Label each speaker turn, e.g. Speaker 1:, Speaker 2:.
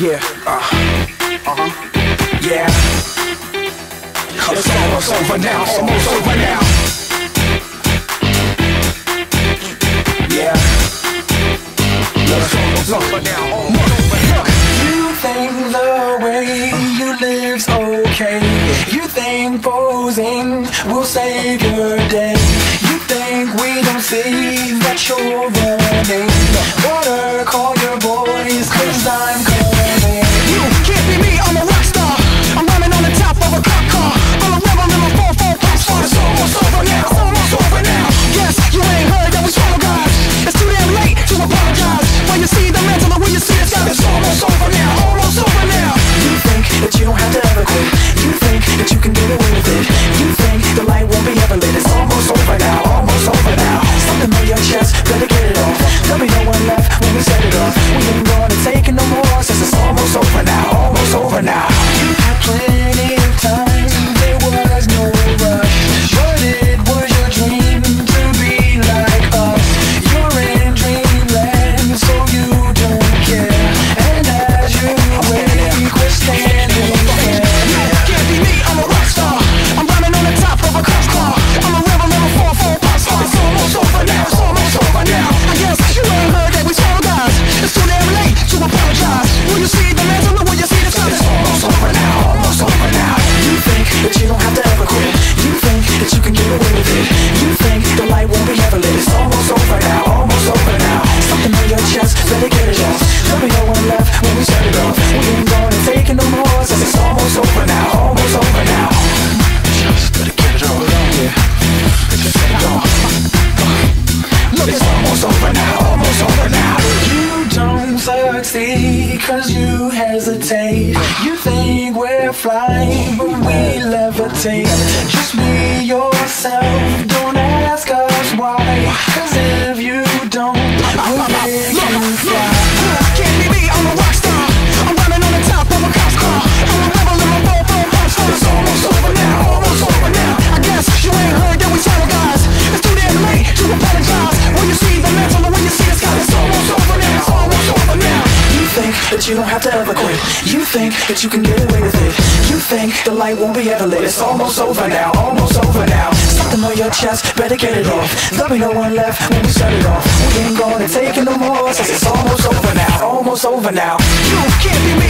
Speaker 1: Yeah. Uh, uh-huh. Yeah. It's almost over now. Almost over now. Yeah. It's almost over now. Almost over now.
Speaker 2: You think the way you live's okay. You think posing will save your day. You think we don't see that you're running.
Speaker 1: almost over now, almost over now. You
Speaker 2: don't succeed cause you hesitate. You think we're flying but we levitate. Just be yourself
Speaker 1: that you
Speaker 2: don't have to ever quit. You think that you can get away with it. You think the light won't be ever lit. It's almost over now, almost over now. Something on your chest, better get it off. There'll be no one left when we shut it off. We ain't gonna take it no more. since It's almost over now, almost over now.
Speaker 1: You can't be me.